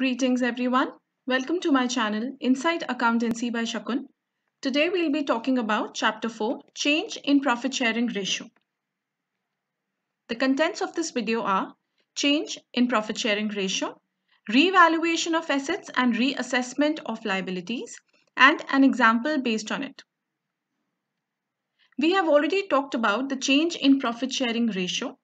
Greetings everyone. Welcome to my channel Inside Accountancy by Shakun. Today we'll be talking about Chapter 4 Change in Profit Sharing Ratio. The contents of this video are Change in Profit Sharing Ratio, Revaluation of Assets and Reassessment of Liabilities, and an example based on it. We have already talked about the change in profit sharing ratio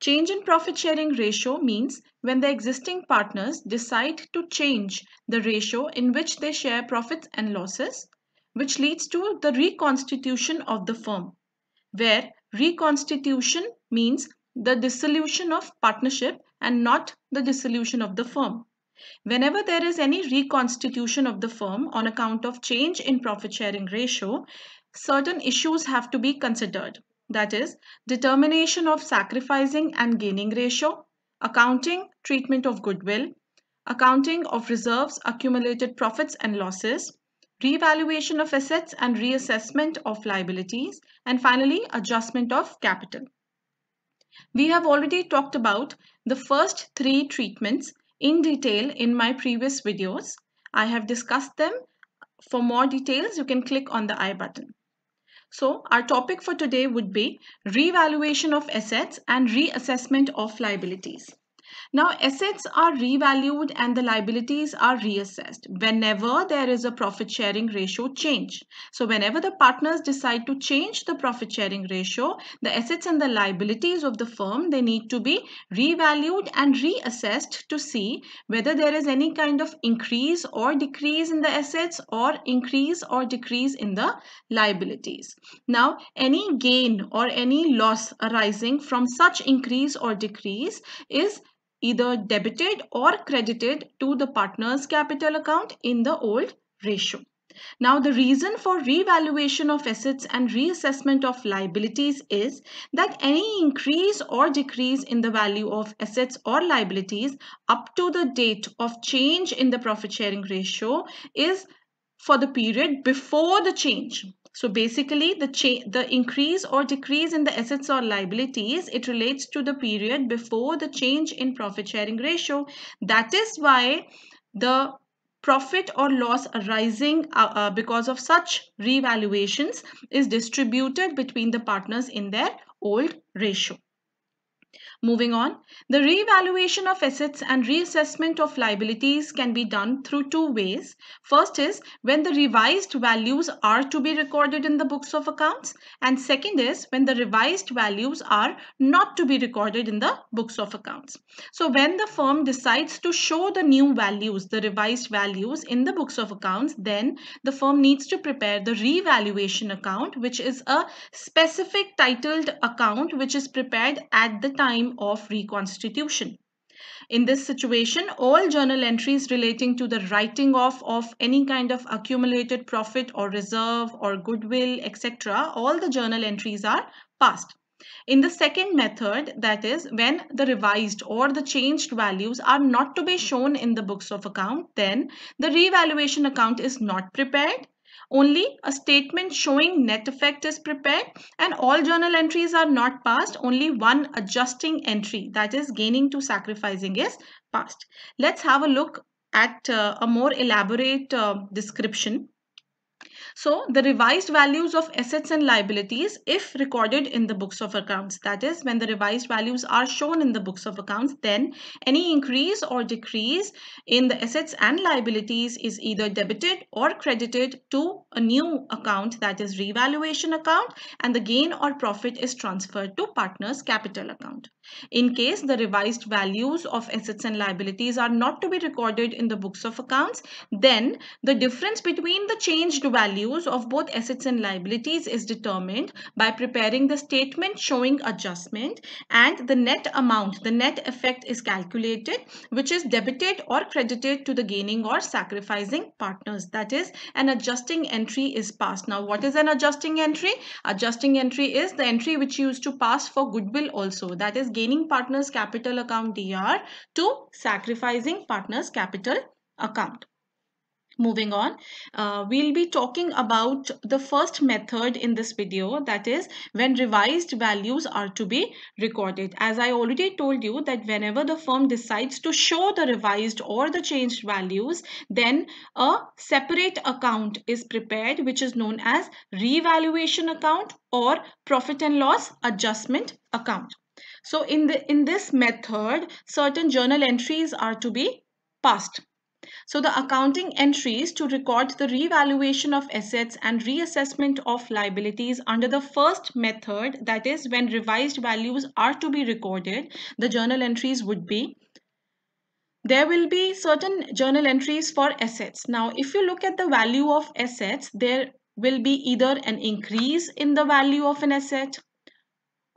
Change in profit sharing ratio means when the existing partners decide to change the ratio in which they share profits and losses, which leads to the reconstitution of the firm, where reconstitution means the dissolution of partnership and not the dissolution of the firm. Whenever there is any reconstitution of the firm on account of change in profit sharing ratio, certain issues have to be considered that is determination of sacrificing and gaining ratio, accounting treatment of goodwill, accounting of reserves, accumulated profits and losses, revaluation of assets and reassessment of liabilities, and finally adjustment of capital. We have already talked about the first three treatments in detail in my previous videos. I have discussed them. For more details, you can click on the I button. So our topic for today would be revaluation of assets and reassessment of liabilities. Now assets are revalued and the liabilities are reassessed whenever there is a profit sharing ratio change. So whenever the partners decide to change the profit sharing ratio, the assets and the liabilities of the firm, they need to be revalued and reassessed to see whether there is any kind of increase or decrease in the assets or increase or decrease in the liabilities. Now any gain or any loss arising from such increase or decrease is either debited or credited to the partner's capital account in the old ratio. Now, the reason for revaluation of assets and reassessment of liabilities is that any increase or decrease in the value of assets or liabilities up to the date of change in the profit sharing ratio is for the period before the change. So basically the, the increase or decrease in the assets or liabilities, it relates to the period before the change in profit sharing ratio. That is why the profit or loss arising uh, uh, because of such revaluations is distributed between the partners in their old ratio. Moving on, the revaluation of assets and reassessment of liabilities can be done through two ways. First is when the revised values are to be recorded in the books of accounts and second is when the revised values are not to be recorded in the books of accounts. So when the firm decides to show the new values, the revised values in the books of accounts, then the firm needs to prepare the revaluation account which is a specific titled account which is prepared at the time time of reconstitution. In this situation, all journal entries relating to the writing off of any kind of accumulated profit or reserve or goodwill, etc., all the journal entries are passed. In the second method, that is when the revised or the changed values are not to be shown in the books of account, then the revaluation account is not prepared only a statement showing net effect is prepared and all journal entries are not passed. Only one adjusting entry that is gaining to sacrificing is passed. Let's have a look at uh, a more elaborate uh, description so the revised values of assets and liabilities if recorded in the books of accounts that is when the revised values are shown in the books of accounts then any increase or decrease in the assets and liabilities is either debited or credited to a new account that is revaluation account and the gain or profit is transferred to partners capital account. In case the revised values of assets and liabilities are not to be recorded in the books of accounts then the difference between the changed values of both assets and liabilities is determined by preparing the statement showing adjustment and the net amount, the net effect is calculated which is debited or credited to the gaining or sacrificing partners. That is an adjusting entry is passed. Now what is an adjusting entry? Adjusting entry is the entry which used to pass for goodwill also. That is gaining partners capital account DR to sacrificing partners capital account. moving on uh, we'll be talking about the first method in this video that is when revised values are to be recorded as i already told you that whenever the firm decides to show the revised or the changed values then a separate account is prepared which is known as revaluation account or profit and loss adjustment account so in the in this method certain journal entries are to be passed so the accounting entries to record the revaluation of assets and reassessment of liabilities under the first method, that is when revised values are to be recorded, the journal entries would be there will be certain journal entries for assets. Now, if you look at the value of assets, there will be either an increase in the value of an asset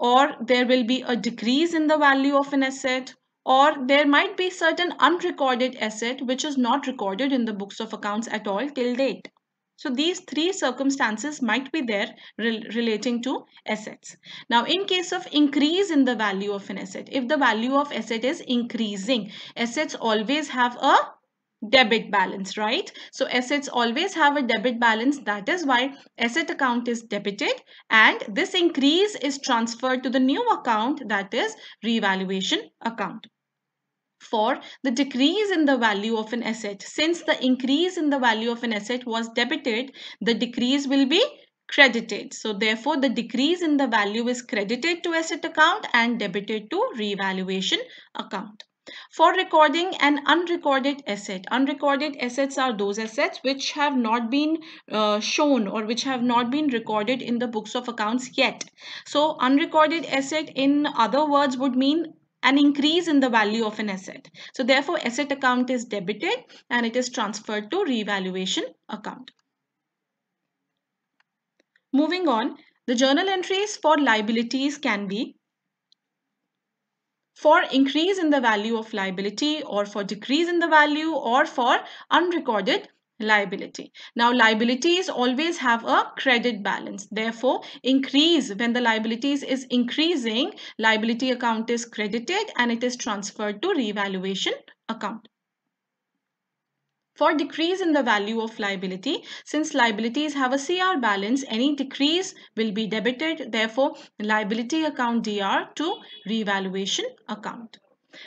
or there will be a decrease in the value of an asset or there might be certain unrecorded asset which is not recorded in the books of accounts at all till date. So these three circumstances might be there re relating to assets. Now in case of increase in the value of an asset, if the value of asset is increasing, assets always have a debit balance, right? So assets always have a debit balance. That is why asset account is debited and this increase is transferred to the new account that is revaluation account for the decrease in the value of an asset. Since the increase in the value of an asset was debited, the decrease will be credited. So therefore, the decrease in the value is credited to asset account and debited to revaluation account. For recording an unrecorded asset, unrecorded assets are those assets which have not been uh, shown or which have not been recorded in the books of accounts yet. So unrecorded asset in other words would mean an increase in the value of an asset. So therefore asset account is debited and it is transferred to revaluation account. Moving on, the journal entries for liabilities can be for increase in the value of liability or for decrease in the value or for unrecorded liability. Now liabilities always have a credit balance. Therefore, increase when the liabilities is increasing, liability account is credited and it is transferred to revaluation account. For decrease in the value of liability, since liabilities have a CR balance, any decrease will be debited. Therefore, liability account DR to revaluation account.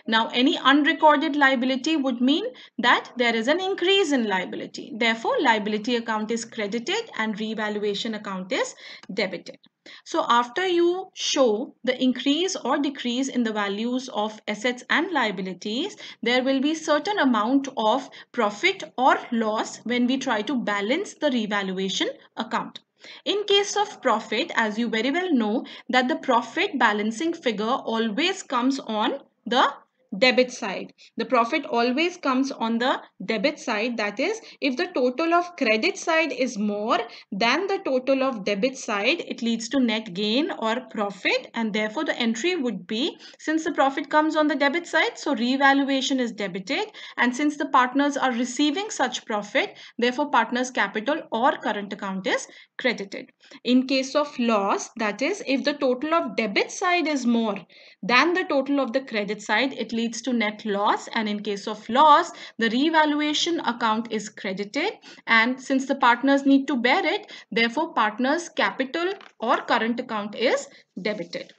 Now, any unrecorded liability would mean that there is an increase in liability. Therefore, liability account is credited and revaluation account is debited. So after you show the increase or decrease in the values of assets and liabilities, there will be certain amount of profit or loss when we try to balance the revaluation account. In case of profit, as you very well know that the profit balancing figure always comes on the debit side. The profit always comes on the debit side. That is, if the total of credit side is more than the total of debit side, it leads to net gain or profit. And therefore, the entry would be, since the profit comes on the debit side, so revaluation is debited. And since the partners are receiving such profit, therefore, partners capital or current account is credited. In case of loss, that is, if the total of debit side is more than the total of the credit side, it leads to net loss. And in case of loss, the revaluation account is credited. And since the partners need to bear it, therefore partners capital or current account is debited.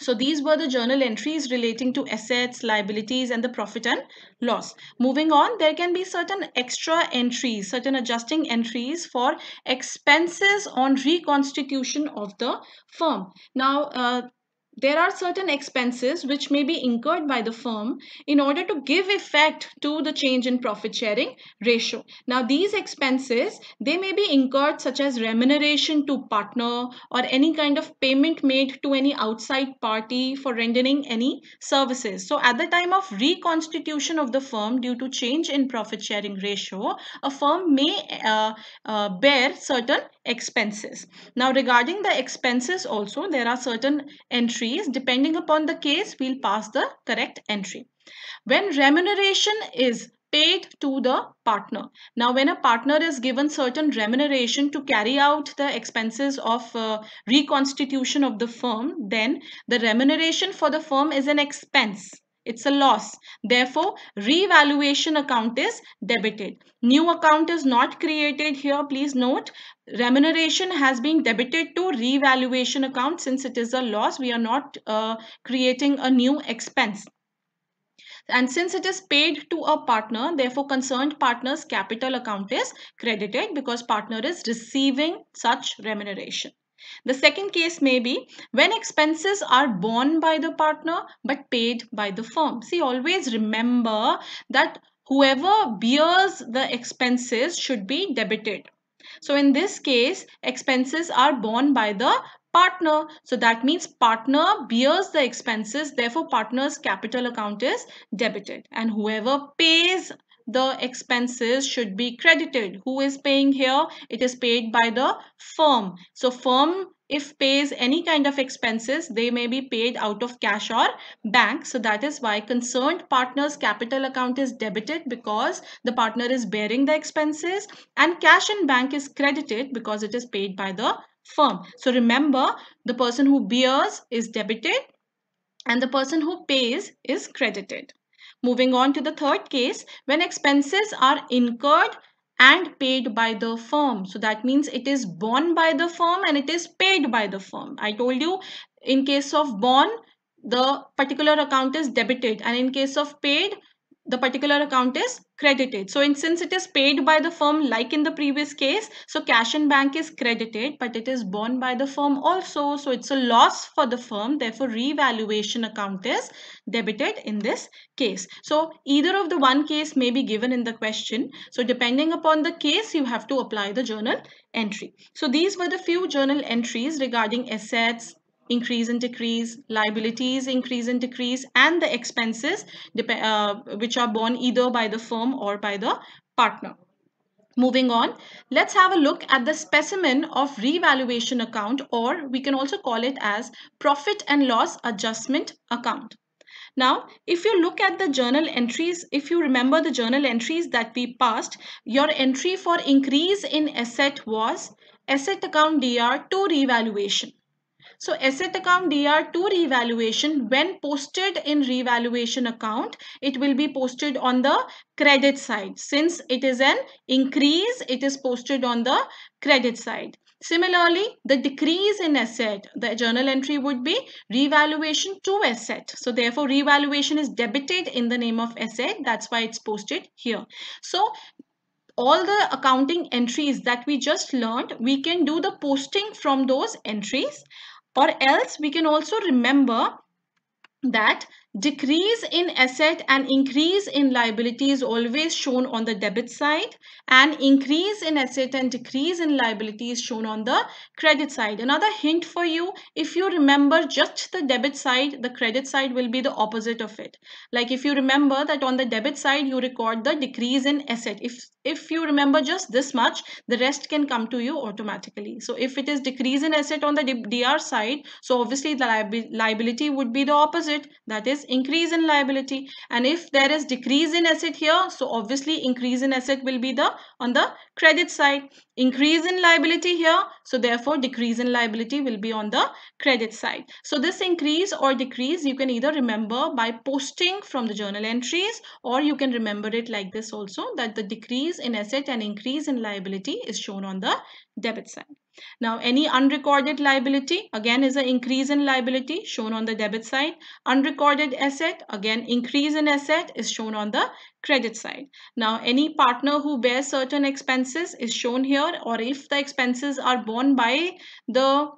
So these were the journal entries relating to assets, liabilities and the profit and loss. Moving on, there can be certain extra entries, certain adjusting entries for expenses on reconstitution of the firm. Now, uh, there are certain expenses which may be incurred by the firm in order to give effect to the change in profit sharing ratio. Now these expenses, they may be incurred such as remuneration to partner or any kind of payment made to any outside party for rendering any services. So at the time of reconstitution of the firm due to change in profit sharing ratio, a firm may uh, uh, bear certain expenses. Now regarding the expenses also, there are certain entries. Depending upon the case, we'll pass the correct entry. When remuneration is paid to the partner. Now, when a partner is given certain remuneration to carry out the expenses of uh, reconstitution of the firm, then the remuneration for the firm is an expense It's a loss. Therefore, revaluation account is debited. New account is not created here. Please note, remuneration has been debited to revaluation account since it is a loss. We are not uh, creating a new expense. And since it is paid to a partner, therefore concerned partner's capital account is credited because partner is receiving such remuneration. The second case may be when expenses are borne by the partner but paid by the firm. See, always remember that whoever bears the expenses should be debited. So in this case, expenses are borne by the partner. So that means partner bears the expenses. Therefore, partner's capital account is debited. And whoever pays the expenses should be credited. Who is paying here? It is paid by the firm. So firm if pays any kind of expenses, they may be paid out of cash or bank. So that is why concerned partner's capital account is debited because the partner is bearing the expenses and cash in bank is credited because it is paid by the firm. So remember the person who bears is debited and the person who pays is credited. Moving on to the third case, when expenses are incurred and paid by the firm. So that means it is borne by the firm and it is paid by the firm. I told you in case of borne, the particular account is debited and in case of paid, the particular account is credited. So in, since it is paid by the firm like in the previous case, so cash in bank is credited but it is borne by the firm also. So it's a loss for the firm. Therefore revaluation account is debited in this case. So either of the one case may be given in the question. So depending upon the case you have to apply the journal entry. So these were the few journal entries regarding assets, increase and decrease, liabilities increase and decrease, and the expenses uh, which are borne either by the firm or by the partner. Moving on, let's have a look at the specimen of revaluation account or we can also call it as profit and loss adjustment account. Now, if you look at the journal entries, if you remember the journal entries that we passed, your entry for increase in asset was asset account DR to revaluation. So asset account DR2 revaluation when posted in revaluation account it will be posted on the credit side since it is an increase it is posted on the credit side. Similarly, the decrease in asset, the journal entry would be revaluation to asset. So therefore, revaluation is debited in the name of asset. That's why it's posted here. So all the accounting entries that we just learned, we can do the posting from those entries or else we can also remember that decrease in asset and increase in liability is always shown on the debit side and increase in asset and decrease in liability is shown on the credit side. Another hint for you, if you remember just the debit side, the credit side will be the opposite of it. Like if you remember that on the debit side, you record the decrease in asset. If, if you remember just this much, the rest can come to you automatically. So if it is decrease in asset on the DR side, so obviously the liability would be the opposite, that increase in liability. And if there is decrease in asset here so obviously increase in asset will be the on the credit side. Increase in liability here so therefore decrease in liability will be on the credit side. So this increase or decrease you can either remember by posting from the journal entries or you can remember it like this also that the decrease in asset and increase in liability is shown on the debit side now, any unrecorded liability again is an increase in liability shown on the debit side. Unrecorded asset again increase in asset is shown on the credit side. Now, any partner who bears certain expenses is shown here or if the expenses are borne by the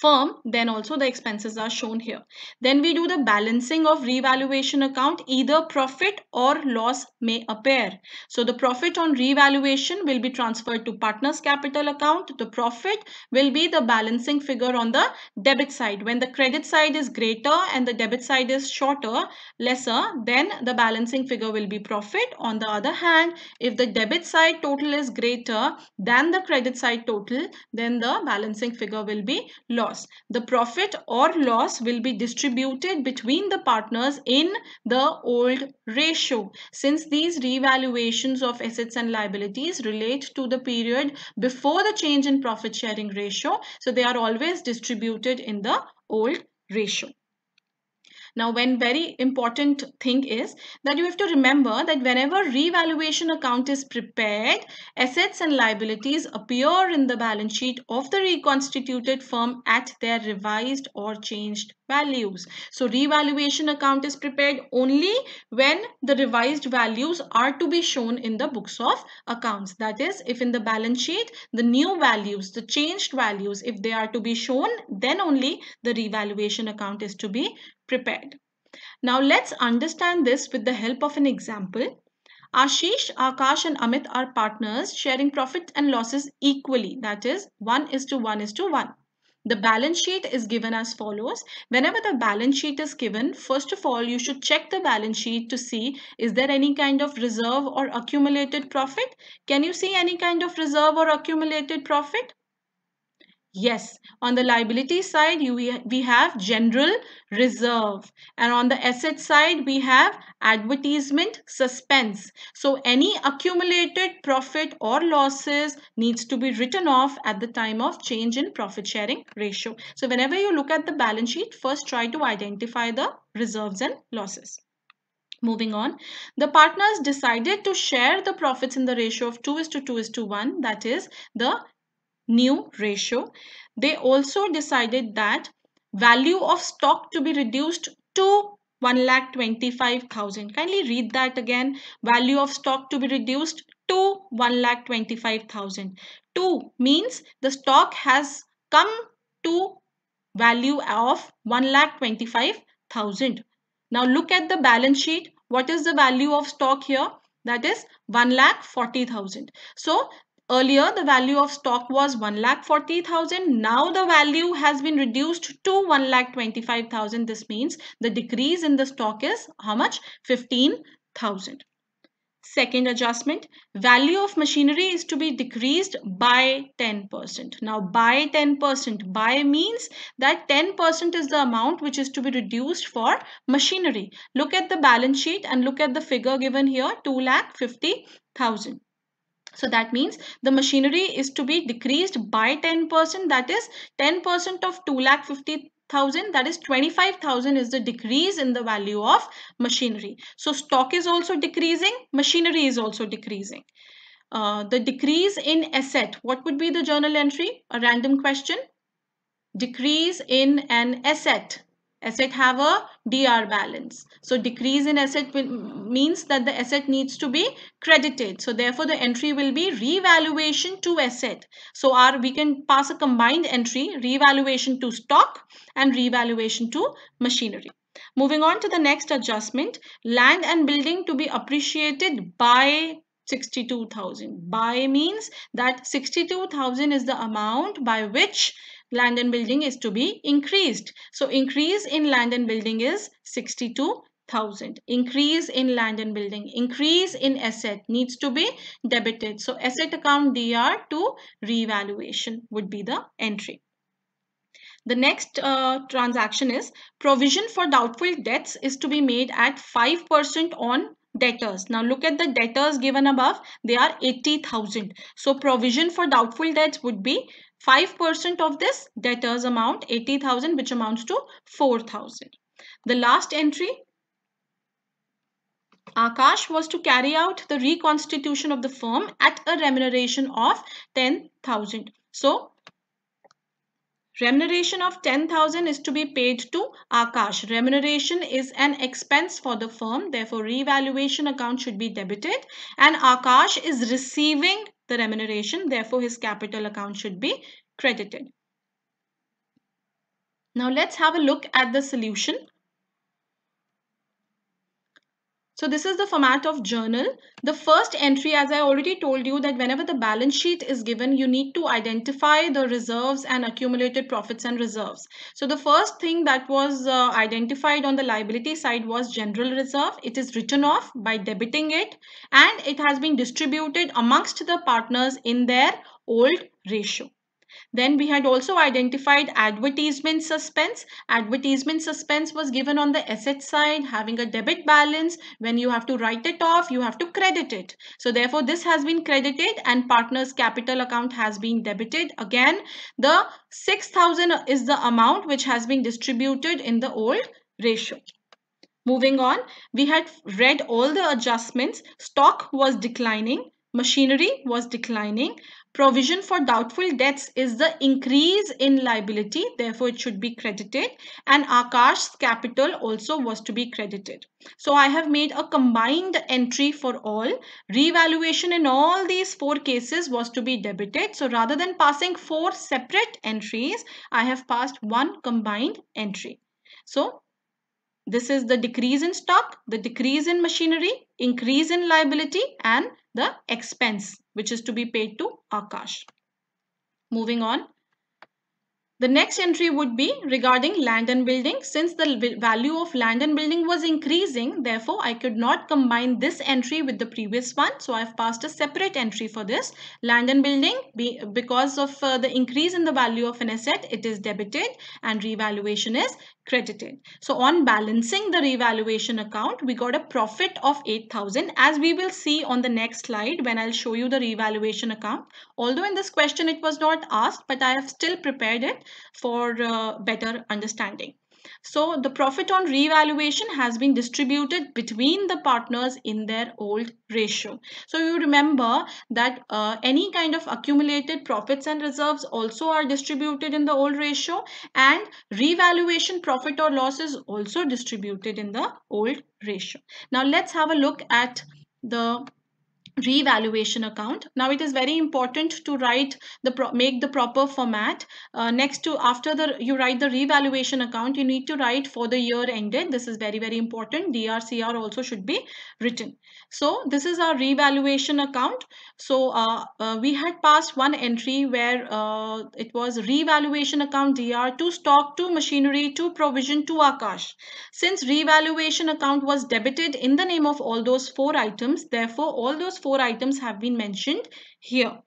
firm, then also the expenses are shown here. Then we do the balancing of revaluation account. Either profit or loss may appear. So the profit on revaluation will be transferred to partner's capital account. The profit will be the balancing figure on the debit side. When the credit side is greater and the debit side is shorter, lesser, then the balancing figure will be profit. On the other hand, if the debit side total is greater than the credit side total, then the balancing figure will be loss loss. The profit or loss will be distributed between the partners in the old ratio. Since these revaluations of assets and liabilities relate to the period before the change in profit sharing ratio, so they are always distributed in the old ratio. Now, when very important thing is that you have to remember that whenever revaluation account is prepared, assets and liabilities appear in the balance sheet of the reconstituted firm at their revised or changed values. So revaluation account is prepared only when the revised values are to be shown in the books of accounts. That is, if in the balance sheet, the new values, the changed values, if they are to be shown, then only the revaluation account is to be prepared. Now let's understand this with the help of an example. Ashish, Akash and Amit are partners sharing profit and losses equally. That is 1 is to 1 is to 1. The balance sheet is given as follows. Whenever the balance sheet is given, first of all, you should check the balance sheet to see is there any kind of reserve or accumulated profit? Can you see any kind of reserve or accumulated profit? Yes, on the liability side, you, we have general reserve and on the asset side, we have advertisement suspense. So any accumulated profit or losses needs to be written off at the time of change in profit sharing ratio. So whenever you look at the balance sheet, first try to identify the reserves and losses. Moving on, the partners decided to share the profits in the ratio of 2 is to 2 is to 1 that is the new ratio. They also decided that value of stock to be reduced to 1,25,000. Kindly read that again. Value of stock to be reduced to 1,25,000. 2 means the stock has come to value of 1,25,000. Now look at the balance sheet. What is the value of stock here? That is 1,40,000. So Earlier, the value of stock was 1,40,000. Now the value has been reduced to 1,25,000. This means the decrease in the stock is how much? 15,000. Second adjustment, value of machinery is to be decreased by 10%. Now by 10%, by means that 10% is the amount which is to be reduced for machinery. Look at the balance sheet and look at the figure given here, 2,50,000. So that means the machinery is to be decreased by 10%. That is 10% of 2,50,000. That is 25,000 is the decrease in the value of machinery. So stock is also decreasing. Machinery is also decreasing. Uh, the decrease in asset. What would be the journal entry? A random question. Decrease in an asset asset have a DR balance. So decrease in asset means that the asset needs to be credited. So therefore the entry will be revaluation to asset. So our we can pass a combined entry revaluation to stock and revaluation to machinery. Moving on to the next adjustment, land and building to be appreciated by 62,000. By means that 62,000 is the amount by which land and building is to be increased. So increase in land and building is 62,000. Increase in land and building, increase in asset needs to be debited. So asset account DR to revaluation would be the entry. The next uh, transaction is provision for doubtful debts is to be made at 5% on debtors. Now look at the debtors given above. They are 80,000. So provision for doubtful debts would be 5% of this debtors amount 80,000 which amounts to 4,000. The last entry Akash was to carry out the reconstitution of the firm at a remuneration of 10,000. So Remuneration of 10,000 is to be paid to Akash. Remuneration is an expense for the firm. Therefore, revaluation account should be debited. And Akash is receiving the remuneration. Therefore, his capital account should be credited. Now, let's have a look at the solution. So this is the format of journal. The first entry, as I already told you that whenever the balance sheet is given, you need to identify the reserves and accumulated profits and reserves. So the first thing that was uh, identified on the liability side was general reserve. It is written off by debiting it and it has been distributed amongst the partners in their old ratio. Then we had also identified advertisement suspense. Advertisement suspense was given on the asset side having a debit balance. When you have to write it off, you have to credit it. So therefore this has been credited and partner's capital account has been debited. Again, the 6000 is the amount which has been distributed in the old ratio. Moving on, we had read all the adjustments. Stock was declining, machinery was declining, provision for doubtful debts is the increase in liability therefore it should be credited and Akash's capital also was to be credited. So I have made a combined entry for all. Revaluation in all these four cases was to be debited. So rather than passing four separate entries, I have passed one combined entry. So this is the decrease in stock, the decrease in machinery, increase in liability and the expense which is to be paid to Akash. Moving on. The next entry would be regarding land and building. Since the value of land and building was increasing, therefore I could not combine this entry with the previous one. So I've passed a separate entry for this. Land and building, because of uh, the increase in the value of an asset, it is debited and revaluation is credited. So on balancing the revaluation account, we got a profit of 8000 as we will see on the next slide when I'll show you the revaluation account. Although in this question it was not asked, but I have still prepared it for uh, better understanding. So the profit on revaluation has been distributed between the partners in their old ratio. So you remember that uh, any kind of accumulated profits and reserves also are distributed in the old ratio and revaluation profit or loss is also distributed in the old ratio. Now let's have a look at the revaluation account. Now it is very important to write the make the proper format. Uh, next to after the you write the revaluation account you need to write for the year ended. This is very very important. Drcr also should be written so this is our revaluation account so uh, uh, we had passed one entry where uh, it was revaluation account dr to stock to machinery to provision to akash since revaluation account was debited in the name of all those four items therefore all those four items have been mentioned here.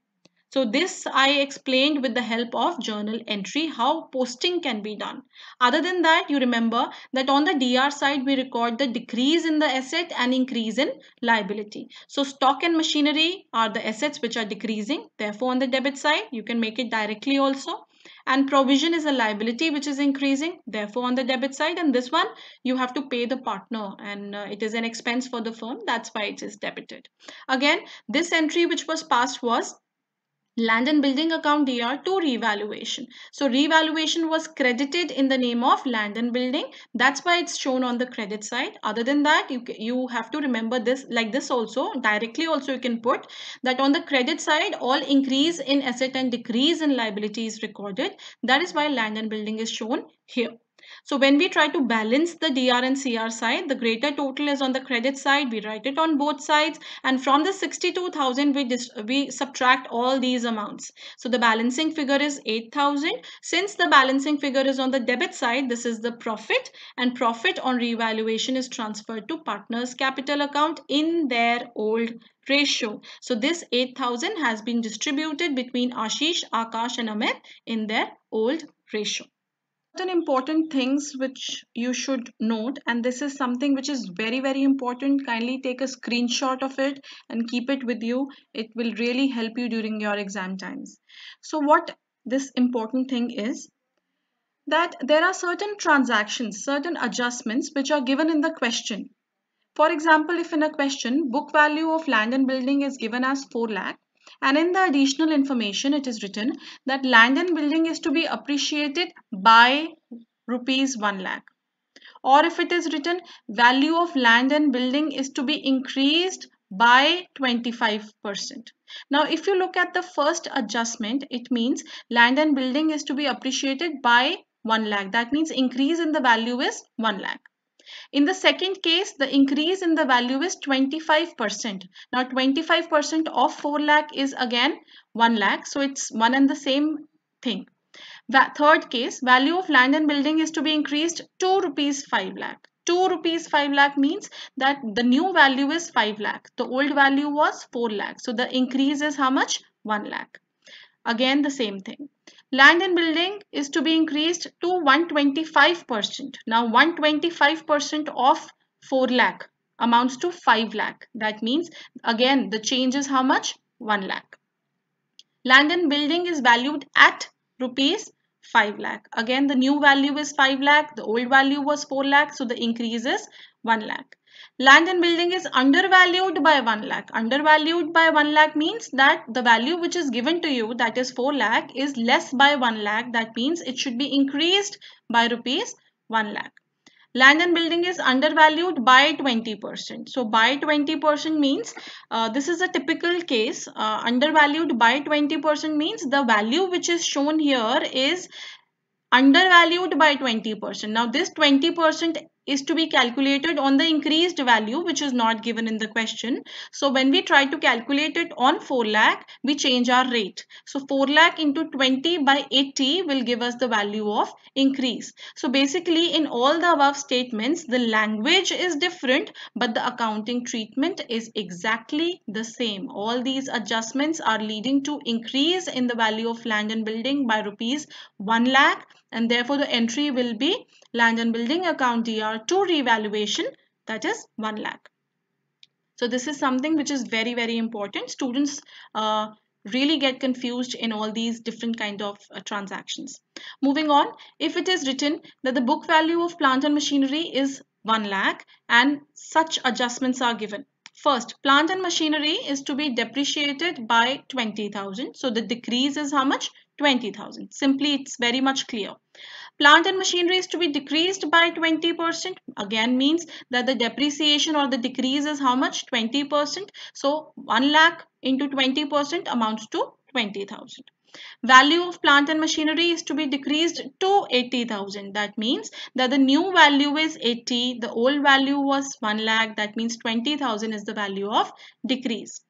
So this I explained with the help of journal entry how posting can be done. Other than that you remember that on the DR side we record the decrease in the asset and increase in liability. So stock and machinery are the assets which are decreasing. Therefore on the debit side you can make it directly also and provision is a liability which is increasing therefore on the debit side and this one you have to pay the partner and uh, it is an expense for the firm that's why it is debited again this entry which was passed was land and building account DR to revaluation. So revaluation was credited in the name of land and building. That's why it's shown on the credit side. Other than that, you, you have to remember this like this also. Directly also you can put that on the credit side, all increase in asset and decrease in liability is recorded. That is why land and building is shown here. So when we try to balance the DR and CR side, the greater total is on the credit side. We write it on both sides. And from the 62,000, we, we subtract all these amounts. So the balancing figure is 8,000. Since the balancing figure is on the debit side, this is the profit. And profit on revaluation is transferred to partners capital account in their old ratio. So this 8000 has been distributed between Ashish, Akash and Amit in their old ratio certain important things which you should note and this is something which is very very important. Kindly take a screenshot of it and keep it with you. It will really help you during your exam times. So what this important thing is that there are certain transactions certain adjustments which are given in the question. For example if in a question book value of land and building is given as 4 lakh and in the additional information, it is written that land and building is to be appreciated by rupees 1 lakh. Or if it is written value of land and building is to be increased by 25%. Now, if you look at the first adjustment, it means land and building is to be appreciated by 1 lakh. That means increase in the value is 1 lakh. In the second case, the increase in the value is 25%. Now 25% of 4 lakh is again 1 lakh. So it's one and the same thing. The third case, value of land and building is to be increased 2 rupees 5 lakh. 2 rupees 5 lakh means that the new value is 5 lakh. The old value was 4 lakh. So the increase is how much? 1 lakh. Again the same thing. Land and building is to be increased to 125%. Now 125% of 4 lakh amounts to 5 lakh. That means again the change is how much? 1 lakh. Land and building is valued at rupees 5 lakh. Again the new value is 5 lakh. The old value was 4 lakh. So the increase is 1 lakh. Land and building is undervalued by 1 lakh. Undervalued by 1 lakh means that the value which is given to you that is 4 lakh is less by 1 lakh. That means it should be increased by rupees 1 lakh. Land and building is undervalued by 20%. So by 20% means uh, this is a typical case. Uh, undervalued by 20% means the value which is shown here is undervalued by 20%. Now this 20% is to be calculated on the increased value which is not given in the question. So when we try to calculate it on 4 lakh, we change our rate. So 4 lakh into 20 by 80 will give us the value of increase. So basically in all the above statements, the language is different but the accounting treatment is exactly the same. All these adjustments are leading to increase in the value of land and building by rupees 1 lakh and therefore the entry will be land and building account DR to revaluation that is 1 lakh. So this is something which is very very important. Students uh, really get confused in all these different kind of uh, transactions. Moving on, if it is written that the book value of plant and machinery is 1 lakh and such adjustments are given. First, plant and machinery is to be depreciated by 20,000. So the decrease is how much? 20,000. Simply, it's very much clear. Plant and machinery is to be decreased by 20%. Again means that the depreciation or the decrease is how much? 20%. So 1 lakh into 20% amounts to 20,000. Value of plant and machinery is to be decreased to 80,000. That means that the new value is 80. The old value was 1 lakh. That means 20,000 is the value of decrease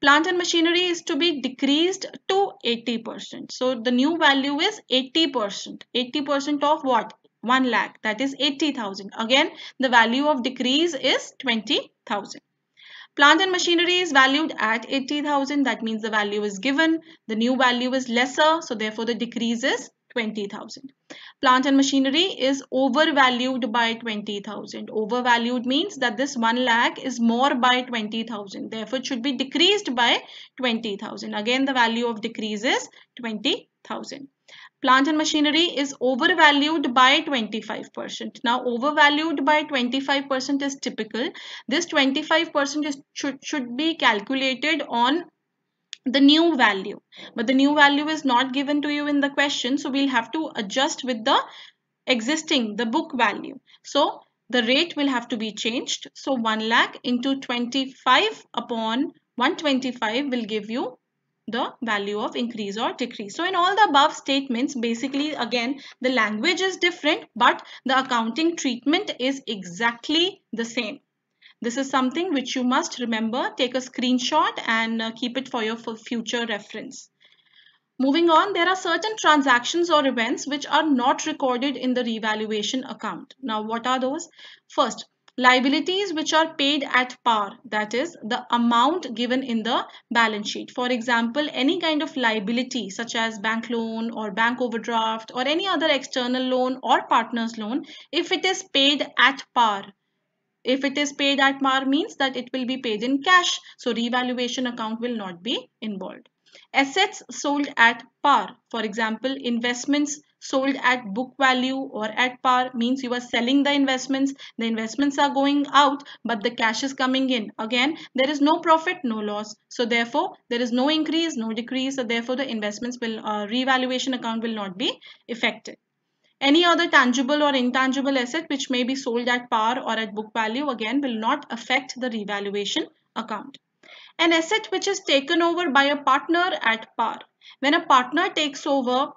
plant and machinery is to be decreased to 80%. So the new value is 80%. 80% of what? 1 lakh that is 80,000. Again the value of decrease is 20,000. Plant and machinery is valued at 80,000 that means the value is given. The new value is lesser so therefore the decrease is 20,000. Plant and machinery is overvalued by 20,000. Overvalued means that this 1 lakh is more by 20,000. Therefore, it should be decreased by 20,000. Again, the value of decrease is 20,000. Plant and machinery is overvalued by 25%. Now, overvalued by 25% is typical. This 25% should, should be calculated on the new value but the new value is not given to you in the question so we'll have to adjust with the existing the book value so the rate will have to be changed so 1 lakh into 25 upon 125 will give you the value of increase or decrease. So in all the above statements, basically again, the language is different, but the accounting treatment is exactly the same. This is something which you must remember. Take a screenshot and uh, keep it for your for future reference. Moving on, there are certain transactions or events which are not recorded in the revaluation account. Now, what are those? First, liabilities which are paid at par that is the amount given in the balance sheet for example any kind of liability such as bank loan or bank overdraft or any other external loan or partners loan if it is paid at par if it is paid at par means that it will be paid in cash. So revaluation account will not be involved. Assets sold at par. For example, investments sold at book value or at par means you are selling the investments. The investments are going out but the cash is coming in. Again, there is no profit, no loss. So therefore, there is no increase, no decrease. So therefore, the investments will, uh, revaluation account will not be affected. Any other tangible or intangible asset which may be sold at par or at book value again will not affect the revaluation account. An asset which is taken over by a partner at par. When a partner takes over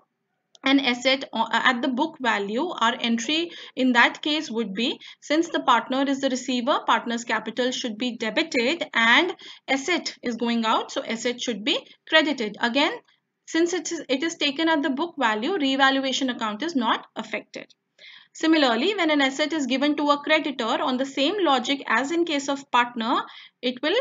an asset at the book value our entry in that case would be since the partner is the receiver partner's capital should be debited and asset is going out so asset should be credited again since it is, it is taken at the book value, revaluation account is not affected. Similarly, when an asset is given to a creditor on the same logic as in case of partner, it will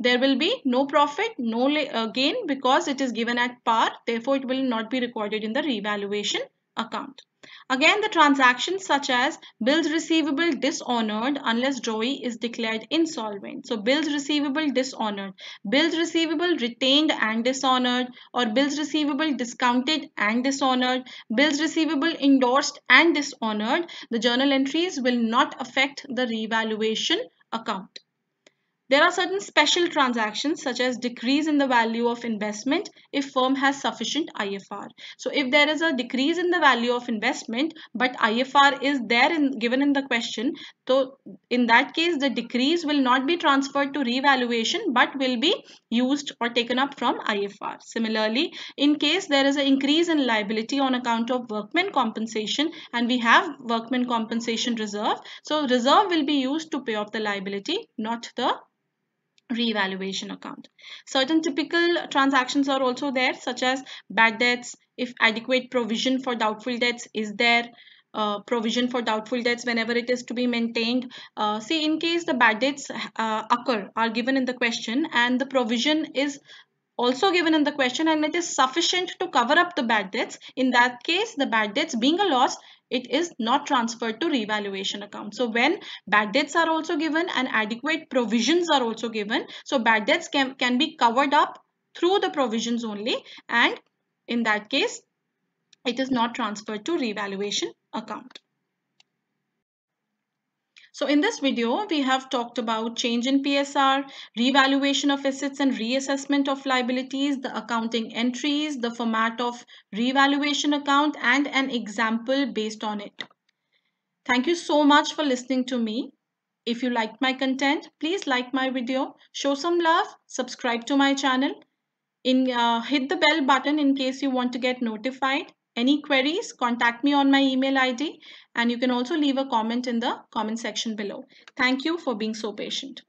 there will be no profit, no uh, gain because it is given at par. Therefore, it will not be recorded in the revaluation account. Again, the transactions such as bills receivable dishonored unless drawee is declared insolvent. So bills receivable dishonored, bills receivable retained and dishonored or bills receivable discounted and dishonored, bills receivable endorsed and dishonored, the journal entries will not affect the revaluation account. There are certain special transactions such as decrease in the value of investment if firm has sufficient IFR. So if there is a decrease in the value of investment but IFR is there in, given in the question, so in that case the decrease will not be transferred to revaluation but will be used or taken up from IFR. Similarly, in case there is an increase in liability on account of workmen compensation and we have workmen compensation reserve, so reserve will be used to pay off the liability, not the revaluation account. Certain typical transactions are also there such as bad debts if adequate provision for doubtful debts is there uh, provision for doubtful debts whenever it is to be maintained. Uh, see in case the bad debts uh, occur are given in the question and the provision is also given in the question and it is sufficient to cover up the bad debts. In that case, the bad debts being a loss, it is not transferred to revaluation account. So when bad debts are also given and adequate provisions are also given, so bad debts can, can be covered up through the provisions only and in that case, it is not transferred to revaluation account. So in this video, we have talked about change in PSR, revaluation of assets and reassessment of liabilities, the accounting entries, the format of revaluation account and an example based on it. Thank you so much for listening to me. If you liked my content, please like my video, show some love, subscribe to my channel, in uh, hit the bell button in case you want to get notified any queries, contact me on my email ID and you can also leave a comment in the comment section below. Thank you for being so patient.